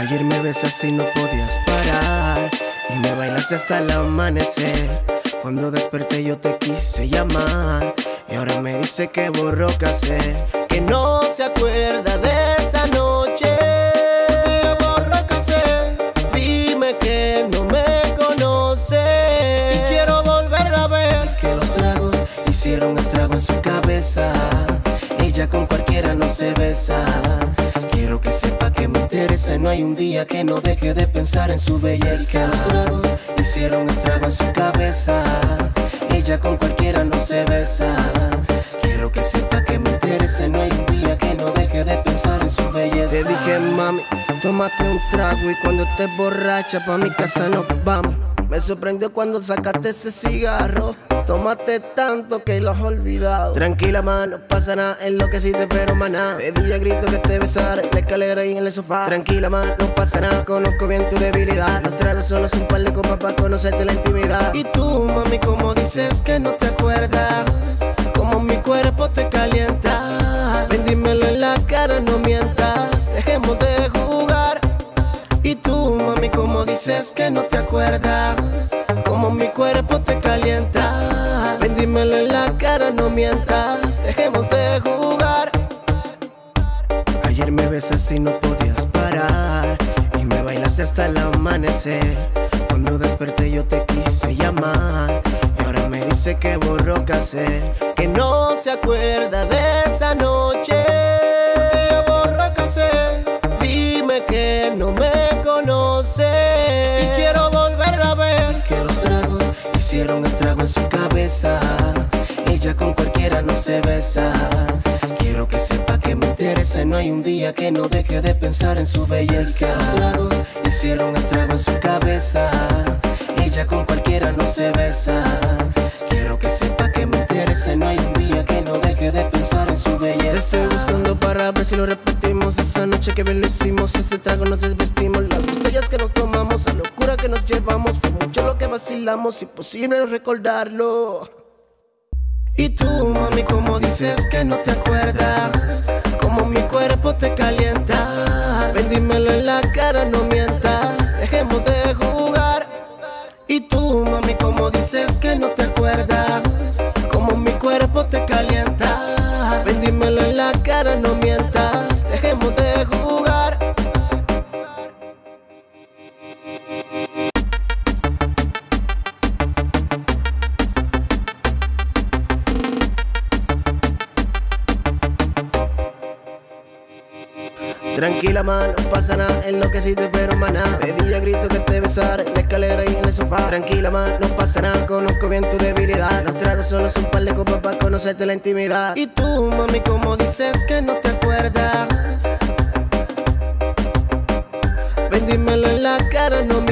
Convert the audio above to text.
Ayer me besas y no podías parar. Y me bailaste hasta el amanecer. Cuando desperté yo te quise llamar. Y ahora me dice que borró casé. Que no se acuerda de esa noche. Borró. Dime que no me conoce. Y quiero volver a ver. Que los tragos hicieron estrago en su cabeza. Ella con cualquiera no se besa. No hay un día que no deje de pensar en su belleza. Los hicieron estrago en su cabeza. Ella con cualquiera no se besa. Quiero que sepa que me interesa. No hay un día que no deje de pensar en su belleza. Te dije, mami, tómate un trago y cuando estés borracha pa' mi casa nos vamos. Me sorprendió cuando sacaste ese cigarro. Tómate tanto que lo has olvidado. Tranquila, mano, no pasa nada, enloqueciste, pero maná. Pedí a grito que te besara en la escalera y en el sofá. Tranquila, mano, no pasa nada, conozco bien tu debilidad. Los tragos solo son un par de copas para conocerte la intimidad. Y tú, mami, como dices que no te acuerdas, como mi cuerpo te calienta. Ven, dímelo en la cara, no mientas, dejemos de jugar. Y tú, mami, como dices que no te acuerdas, como mi cuerpo te calienta. Ven, en la cara, no mientas, dejemos de jugar. Ayer me besas y no podías parar, y me bailaste hasta el amanecer. Cuando desperté yo te quise llamar, y ahora me dice que borró casé, que no se acuerda de esa noche. No hay un día que no deje de pensar en su belleza. Los tragos hicieron estrago en su cabeza. Ella con cualquiera no se besa. Quiero que sepa que me interesa. No hay un día que no deje de pensar en su belleza. Estoy buscando para ver si lo repetimos. Esa noche que bien lo hicimos. Ese trago nos desvestimos. Las botellas que nos tomamos. La locura que nos llevamos. Fue mucho lo que vacilamos. Imposible no recordarlo. Y tú, mami, como dices que no te acuerdas, cuerpo te calienta. Ven, dímelo en la cara, no mientas, dejemos de jugar. Y tú, mami, como dices que no te acuerdas, Tranquila, man, no pasa nada, enloqueciste, pero maná. Pedí a grito que te besara en la escalera y en el sofá. Tranquila, man, no pasa nada, conozco bien tu debilidad. Los tragos solo son un par de copas para conocerte la intimidad. Y tú, mami, como dices que no te acuerdas. Ven, dímelo en la cara, no mientas.